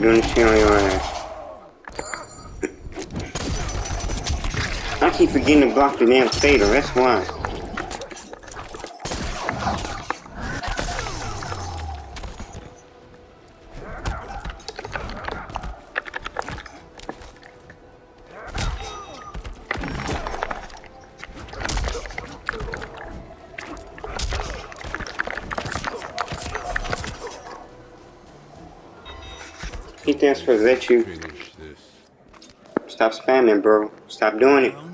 You ass. I keep forgetting to block the damn fader, that's why. He thinks for that you stop spamming, bro. Stop doing it.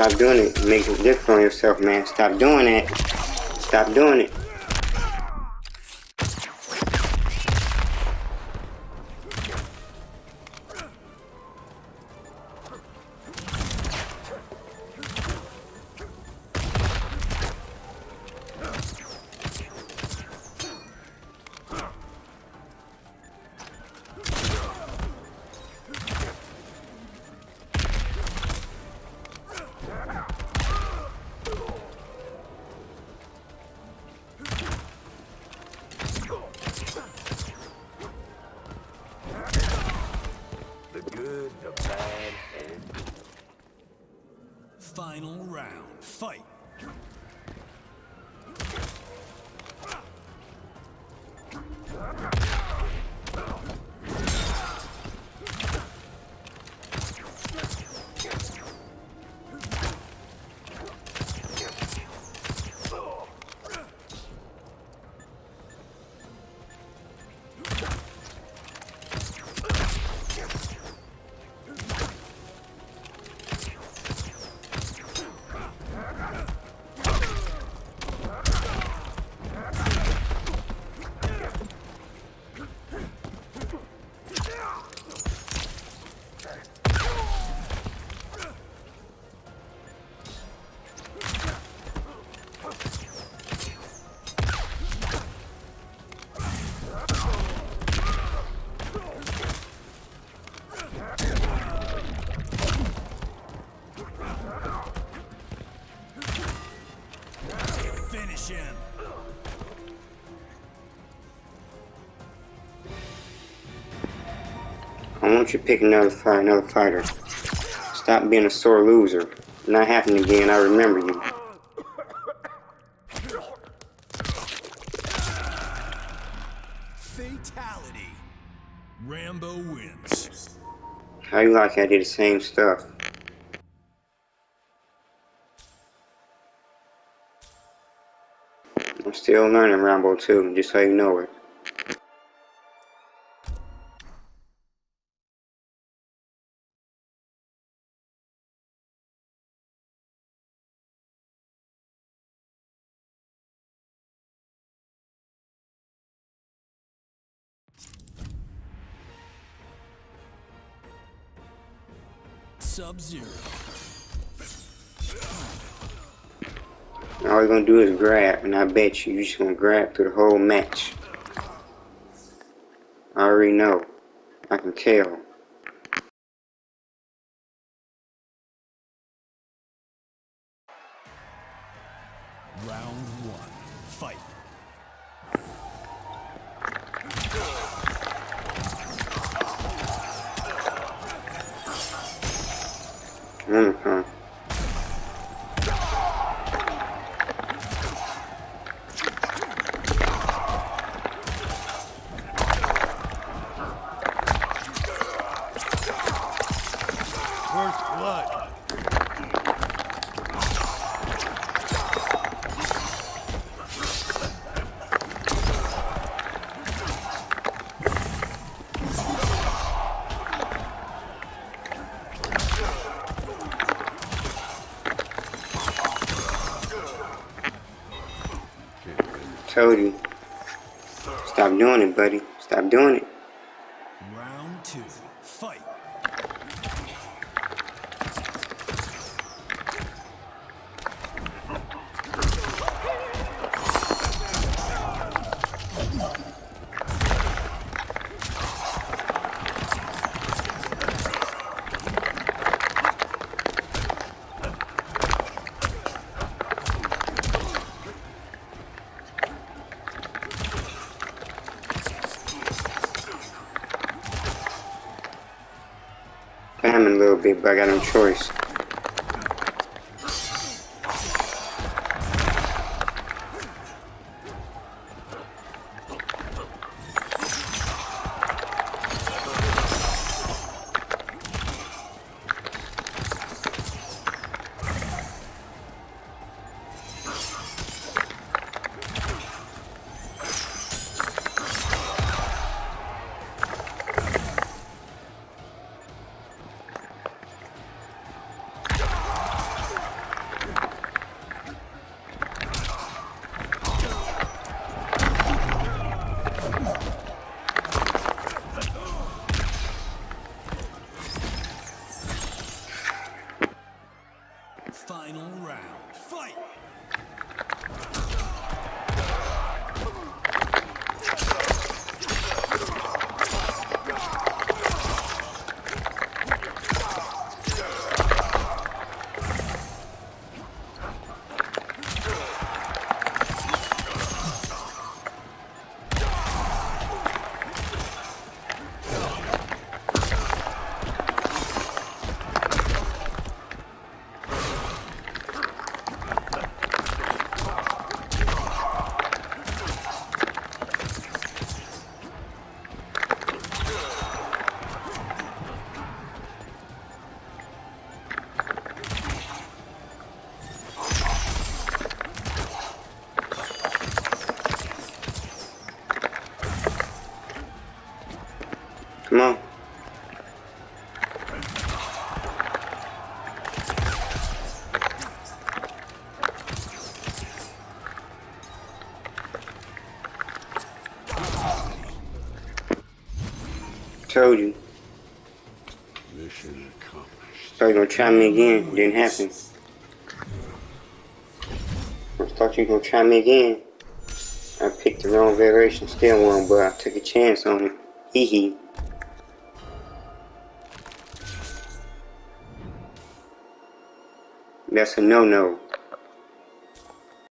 Stop doing it. Make it difficult on yourself, man. Stop doing it. Stop doing it. Want you pick another fight, another fighter. Stop being a sore loser. Not happening again. I remember you. Fatality. Rambo wins. How you like I did the same stuff? I'm still learning Rambo 2, just so you know it. Sub-Zero. All you're gonna do is grab, and I bet you you're just gonna grab through the whole match. I already know. I can tell. Round Wonderful. first blood. Told you. Stop doing it, buddy. Stop doing it. Little but I got no choice. Told you. Mission accomplished. Thought you gonna try me again. Didn't happen. I thought you were gonna try me again. I picked the wrong variation, still won, but I took a chance on it. Hee hee. That's a no-no.